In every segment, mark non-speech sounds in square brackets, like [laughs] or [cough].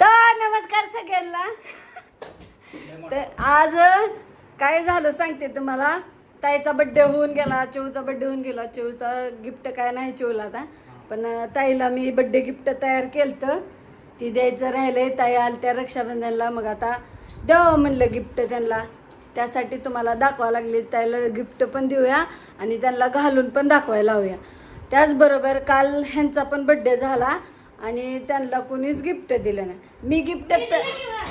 तर नमस्कार सगळ्यांना. तर आज काय झालं सांगते तुम्हाला? ताईचा बड्डे होऊन गेला चिवचा बड्डे होऊन गेला. चिवचा गिफ्ट काय नाही चिवला आता. पण ताईला मी बड्डे गिफ्ट तयार केलं ती द्यायचं राहिलंय. ताई आल त्या रक्षाबंधनला. मग आता द्यावं म्हणलं गिफ्ट त्यांना. त्यासाठी तुम्हाला दाखवा लागली. ताईला गिफ्ट पण देऊया आणि त्यांना घालून पण दाखवायला लावूया. त्याचबरोबर काल ह्यांचा पण बड्डे झाला. आणि त्यांना कोणीच गिफ्ट दिलं नाही. मी गिफ्ट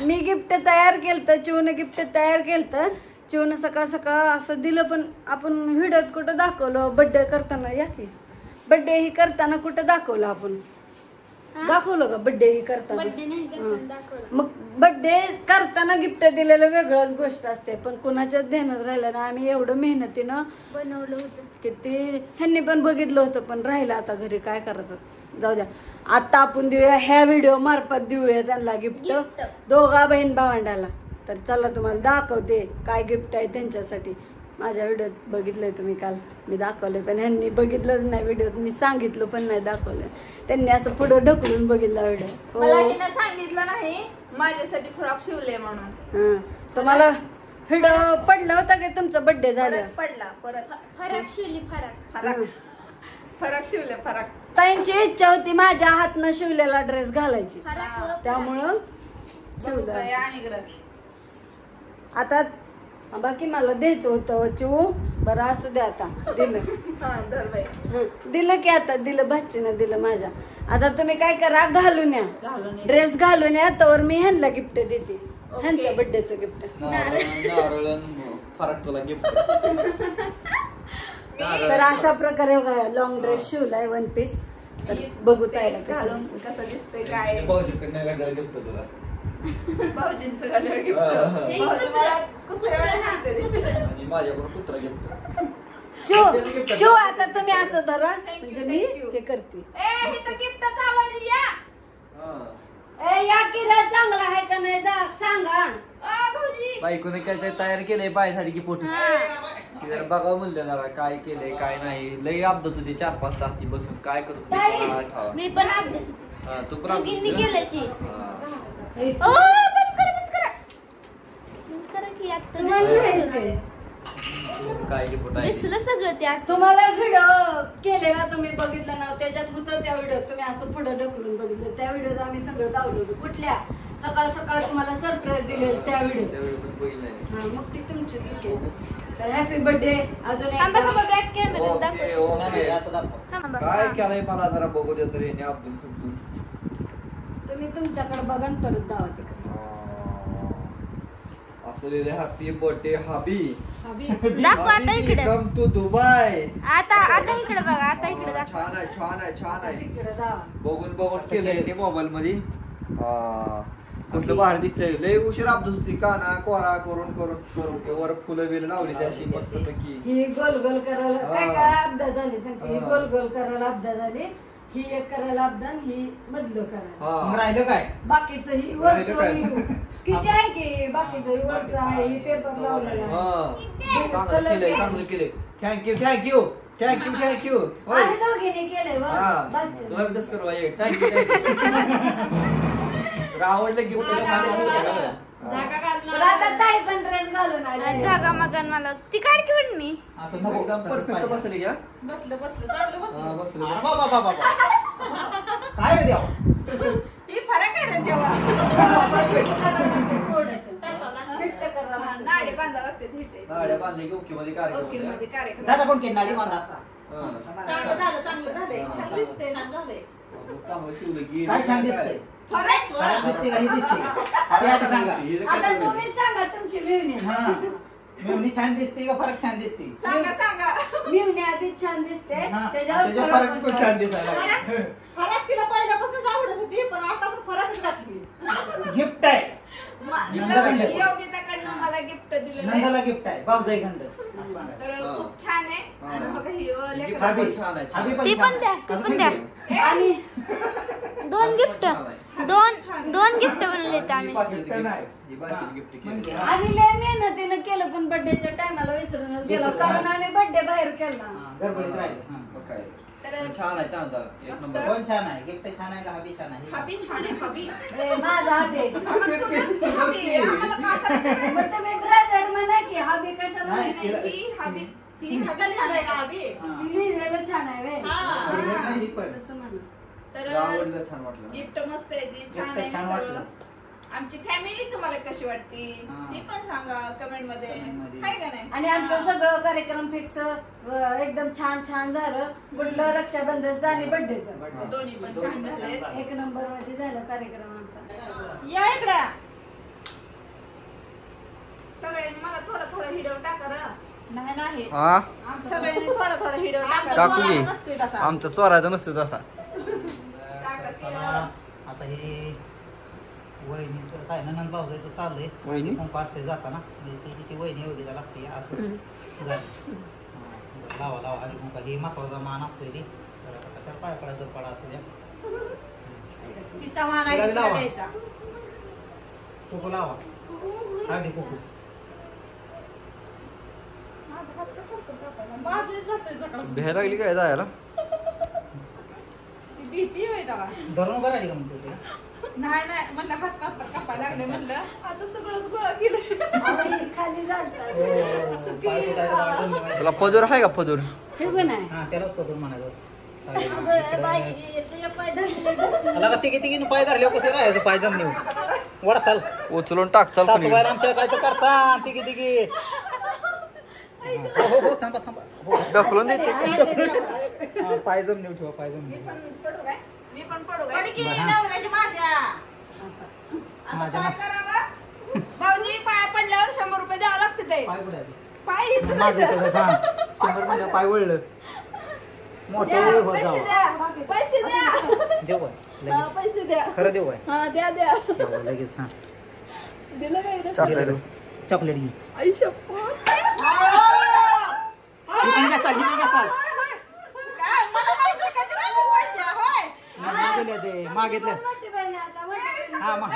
मी गिफ्ट तयार केलं तर चिवनं गिफ्ट तयार केलं तर चिवनं सकाळ सकाळ असं दिलं पण आपण व्हिडिओत कुठं दाखवलं? बड्डे करताना या की? बड्डे ही करताना कुठं दाखवलं आपण? दाखवलं का बड्डे ही करताना? मग बड्डे करताना गिफ्ट दिलेलं वेगळंच गोष्ट असते पण कुणाच्याच ध्यानात राहिलं ना आम्ही एवढं मेहनतीनं बनवलं होतं. की ते ह्यांनी पण बघितलं होतं पण राहिलं आता घरी काय करायचं? जाऊ द्या आता आपण देऊया ह्या व्हिडिओ मार्फत देऊया त्यांना गिफ्ट Gift. दोघा बहीण भावंडाला. तर चला तुम्हाला दाखवते काय गिफ्ट आहे त्यांच्यासाठी. माझ्या व्हिडिओत बघितलंय तुम्ही काल. मी दाखवलंय पण ह्यांनी बघितलंच नाही व्हिडिओत मी सांगितलं पण नाही दाखवलं त्यांनी असं पुढं ढकलून बघितला व्हिडिओ मला हिनं सांगितलं नाही माझ्यासाठी फ्रॉक शिवले म्हणून. हां. तुम्हाला व्हिडिओ पडला होता का तुमचा बर्थडे झाला परत पडला परत. फरक शिवली फरक. फरक. फरक शिवले फरक. ताईंची इच्छा होती माझ्या हातनं शिवलेला ड्रेस घालायची. त्यामुळं शिवलं असं. आता बाकी मला द्यायचं होतं चिवू बरं असू द्या आता. दिलं. हा, दिलं की आता दिलं भाचीनं दिलं माझ्या. आता तुम्ही काय करा घालून या. घालून ये. ड्रेस घालून या तर मी ह्यांना गिफ्ट देते. ह्यांच्या बर्थडेचं गिफ्ट नारळ नारळ आणि फरक तुला गिफ्ट तर अशा प्रकारे लॉंग ड्रेस शिवलाय वन पीस बघू घालून कसं दिसतंय काय? भाऊजींचं घालून माझ्याकडून कुत्रा गिफ्ट आता तुम्ही असं धरा म्हणजे मी. हे करते. ए या किरा चांगला आहे का नाही दा? सांगा. बायकोने काय ते तयार केलंय बायसाठी की पोटी? जरा बघा म्हणलं जरा काय केलंय काय नाही. लई अपदात होते चार पाच तास ती बसून. काय करत होती? ताई. कोणाला ठावा. मी पण अपडेट हा, तू पण दोघींनी update केलंय ती. हा. ओ बंद करा बंद करा. बंद करा की आता तुम्हाला. नाही. काय गिफ्ट आहे. दिसलं सगळं ते आता तुम्हाला व्हिडिओ केले ना तुम्ही बघितलं ना त्याच्यात होतं त्या व्हिडिओ तुम्ही असं पुढे ढकलून बघितलं. त्या व्हिडिओत आम्ही सगळं दावलं होतं कुठल्या? सकाळ सकाळ तुम्हाला सरप्राईज दिले त्या व्हिडिओ. हा मग ती तुमची चुकी आहे. तर हॅपी बर्थडे अजून थांबा थांबा एकदा बॅक कॅमेरा ओके, दाखव. ओके. थांबा. काय हा. केलंय मला जरा बघू दे तरी याने अब्दुल तुम्ही तुमच्याकडे बघा आणि परत दावा तिकडे. असलेले हॅपी बर्थडे हॅपी दाखव आता इकडे. Come to Dubai. आता आता इकडे बघा आता इकडे दाखव. छान आहे छान आहे छान आहे. बघून बघून केलंय मोबाईल मध्ये. हा. कुठलं बाहेर दिसतंय? लय उशीर अपदात होती. काना कोरा करून करून करून. ते वर फुलं बिलं लावली त्याशी मस्त पैकी ही गोल गोल करायला काय हा. काय अपघात झाली सांगते? ही. गोल गोल करायला अपघात झाली. ही एक करायला अपघात ही मधलं करायला. हा. मग राहिलं काय? बाकीचं ही राहिलं वरचं काय? ही. किती आहे की? बाकीचं ही वरचं आहे ही पेपर लावलेला आहे. हा. चांगलं केलंय चांगलं केलंय. थँक्यू थँक्यू थँक्यू थँक्यू आम्ही दोघींनी केलंय बा. हा. बाচ্চা. तुला तसं करू थँक्यू थँक्यू आवडलं गिफ्ट आता ताई पण ड्रेस घालून आली. जागा मगन मला. ती काढ की वडणी असं नको एकदम तसंच परफेक्ट पाहिजे. बसली घ्या बसलं बसलं. चांगलं बसलं. हा, बसलं. अरे बाबा बाबा बाबा [laughs] काय रे देवा? नाडी गाड्या बांधली की ओके मध्ये कार्यक्रम. होता. दादा कोण केली बांधा हा. चांगलं झालं चांगलं झालंय. हा. छान दिसतंय छान झालंय. चांगलं शिवलं की काय छान दिसतंय? खराब दिसते का? ही दिसते ते आता सांगा. हे जे आता काय तुम्ही सांगा तुमची मिळणे. हा. मेवणी छान दिसते का? फरक छान दिसते. सांगा सांगा. मिळणे आधीच छान दिसते. हा, त्याच्यावर त्याच्यावर फरक पण छान दिसायला. फरक तिला पहिल्यापासूनच आवडत होती पण आता पण फरकच घातली. गिफ्ट आहे. योगिताकडनं मला गिफ्ट दिलेलं आहे नंदाला गिफ्ट आहे बाबजाई खंड असं सांगा. तर हा. खूप छान आहे. आणि बघा ही अ, लेकरं- भाभी भाभी छान आहे, छान भाभी आहे. ती छान पण द्या, आहे. ती पण द्या. आणि दोन [laughs] गिफ्ट दोन [laughs] दोन गिफ्ट बनवले ही आम्ही. ही केली. म्हणजे आम्ही लय मेहनतीनं केलं पण बर्थडेच्या टायमाला विसरूनच गेलो कारण आम्ही बर्थडे बाहेर केला हा, गडबडीत राहिलं हा. तर छान आहे छान एक. नंबर. कोण छान आहे? गिफ्ट छान आहे का? हबी छान आहे? हबी छान आहे हबी. माझा [laughs] की ब्रदर म्हणा हबी कशाला हबी हबी छान आहे का छान आहे. हा. ही. तसं म्हणा. तर गिफ्ट मस्त आहे ती छान Gift आहे छान सगळं. वाटलं. आमची फॅमिली तुम्हाला कशी वाटती? हा. ती पण सांगा कमेंटमध्ये Comment मध्ये. हाय का नाही? आणि आमचं सगळं कार्यक्रम फिक्स एकदम छान छान झालं. कुठलं रक्षाबंधनचं आणि बर्थडेचं दोन्ही पण छान झाले एक नंबरमध्ये झालं कार्यक्रम आमचा. या इकडे. सगळ्यांनी मला थोडा थोडा हिडो टाका रं. नाही नाही. हा? सगळ्यांनी थोडा थोडा हिडो आमचा टाका तसा. आमचा चोरायचा नसतो तसा. टाका चला. आता हे वहिनीचं काय ननंद भाऊजायचं चाललंय वहिनी? कुंकू असते जाताना म्हणजे ती तिची वहिनी वगैरे लागते असं झालं. हा, लावा लावा आणि कुंका ही महत्त्वाचा मान असतोय ती तर आता कशाला पाय पडायचं पडा असू द्या तिचा मान आहे तिला तिला लावा. द्यायचा. कुकू लावा कुकू जातोय सगळं. लागली काय जायला ती भीती होय तेव्हा. धरून उभं राहिली का म्हणतो तिला नाही नाही म्हणलं हात कापतात कापायला लागले म्हणलं. आता सगळंच गोळा केलं आता हे खाली झालं हो. तुला पदूर आहे का पदूर? हा त्यालाच म्हणायचं. तिघी तिघीनं पाय धरले कसं राहायचं पाय जमणे वडा चाल. उचलून टाक चाल सासूबाई आमच्या काय तर करता. तिघी तिघी. हो हो हो थांबा थांबा. हो. ढकलून देते. पाय जमणे ठेवा पाय मी जमणे पण पडू काय? मी पण पडू माझ्या. माझ्या काय करावं? भाऊजी पाया पडल्यावर शंभर रुपये द्यावं लागते ते. पाय कुठे पाय इथं माझं द्या. तसं शंभर म्हणजे पाय वळलं. मोठं द्या, वळ हो पैसे जावं. द्या. पैसे द्या. देऊ काय हा, लगेच. पैसे द्या. खरं देऊ काय हा द्या द्या. देऊ, लगेच हा. दिलं काय रे. चॉकलेट. चॉकलेट घे. आई शपथ ही पण घ्या चाल ही पण घ्या चाल काय मला पैसे कधी नाही देत पैसे होय. नाही दिले ते मागितलं. मोठी बहीण आहे आता, मोठी बहीण. हा मग.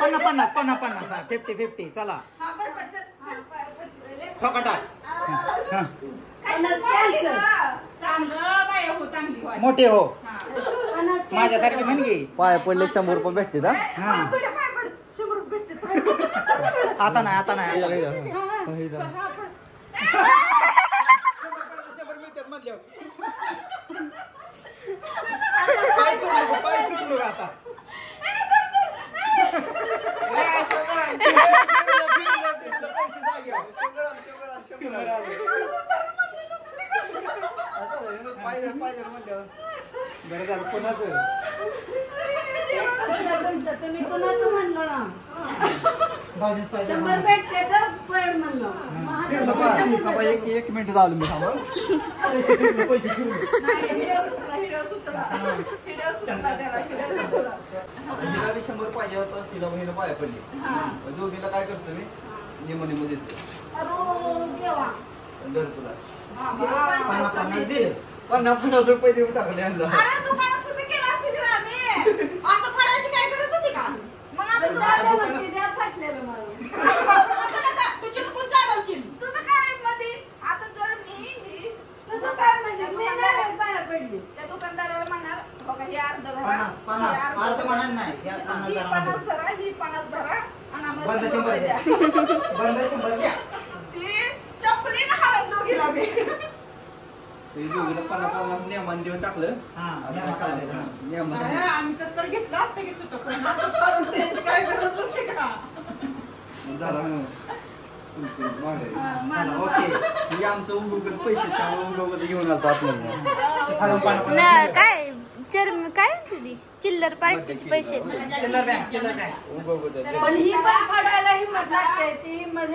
पन्नास पन्नास पन्नास पन्नास. हा फिफ्टी फिफ्टी चला. हा. ठोकाटा. हा. हो. मोठे हो. हा. माझ्यासारखी म्हण घे पाय पडले शंभर रुपये भेटते का हा पड पाय पड शंभर रुपये भेटते पाय पड. आता नाही आता नाही आता नाही. हा, हा, हा, पड. पाय सुटलो, पाय सुटलो आता. ए, शंभर. फिरलं, फिरलं, फिरलं, पैसे जागेवर. बरं झालं कोणाचं तुम्ही कोणाचं म्हणलं ना भाऊजीच पाहिजे शंभर भेटते तर म्हणलं. एक एक मिनिट झालं मी थांबा. पैसे फिरले, पैसे फिरले. नाही, त्याला. हिला बी शंभर पाहिजे होता तिला पाया पडली. हा. दोघीला काय करतो मी? निम निम देतो अरो देवा. धर तुला. पन्नास पन्नास. पन्नास पन्नास रुपये देऊन टाकले यांना. अरे दुकानात सुट्टी केलं असती की आम्ही असं करायची काय गरज होती का मग आता पण दादा म्हणते द्या फाटलेलं मला आता नका, तू चिरकून चालवशील. तुझं काय मध्ये आता जर मी ही- तुझं काय म्हणजे मी नाही पाया पडली त्या दुकानदाराला म्हणणार हो का, हे अर्ध धरा पन्नास हे पन्नास अर्ध अर्ध धरा. म्हणायचं नाही या पन्नास ही जरा पन्नास म्हणतो. धरा ही पन्नास धरा आणि आम्हाला बंद शंभर शंभर रुपये द्या द्या बंद शंभर द्या ती चपलीनं हाणत दोघीला मी ते दोघीला पन्नास पन्नास नियमान देऊन टाकलं. हा. हा, आम्ही तर घेतलं असतं की काय गरज होती का? झाला ओके. आमचं पैसे त्यामुळे घेऊन काय चर्म काय म्हणते चिल्लर पार्टीचे पैसे चिल्लर बँक चिल्लर बँक. उगवत आहे. पण ही पण फाडायला हिंमत लागते. ती हिंमत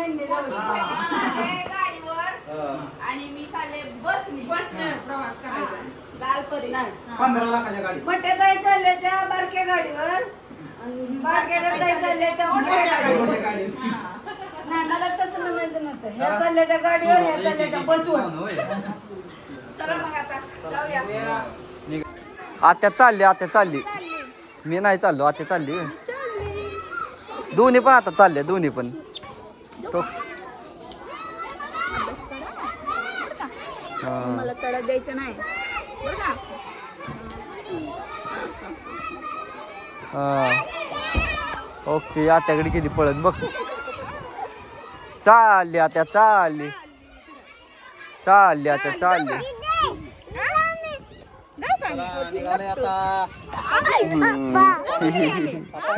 आणि मी चालले बसनी बसने प्रवास करायचा. लाल परी. नाही पंधरा लाखाच्या गाडी. ताई चालले त्या बारक्या गाडीवर. आणि बारक्या ताई चालले त्या मोठ्या गाडीवर. मोठ्या गाडीत. नाही मला तसं म्हणायचं नव्हतं. ह्या चालल्या त्या गाडीवर ह्या चालल्या त्या बसवर. होय. चला मग आता जाऊया. आत्या चालली आत्या चालली. मी नाही चाललो आत्या चालली. दोन्ही पण आता चालले दोन्ही पण. तो मला तडा द्यायचं नाही. बरं का? हा. ओके आत्याकडे गेली पळत बघ. चालली आता चालली. चालली आता चालली.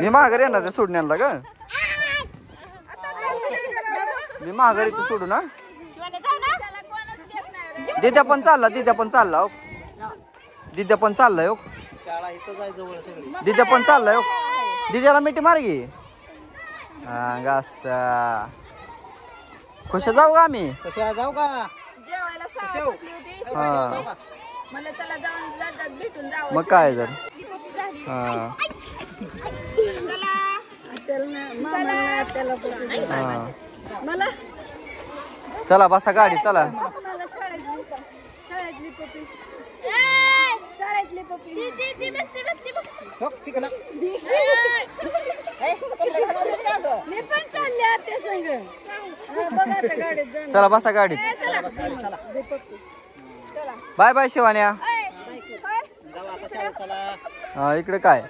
मी माघारी येणार सोडण्याला का मी माघारी तू सोडू ना? दिद्या पण चालला दिद्या पण चालला हो. दिद्या पण चाललाय हो. शाळा इथं जाय जवळ सगळी दिद्या पण चाललाय हो. दिद्याला मिठी मार घे हा गासा कशा जाऊ का आम्ही? कशा जाऊ का? जेवायला शाळा सुटली होती हा. मला चला जाऊन जात जात भेटून जावं. मग काय तर. हा. चला. चला. हा. मला चला बसा गाडी चला. चला बसा गाडीत. Bye bye Shivanya. हा इकडे काय?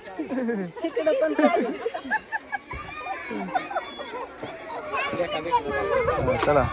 चला.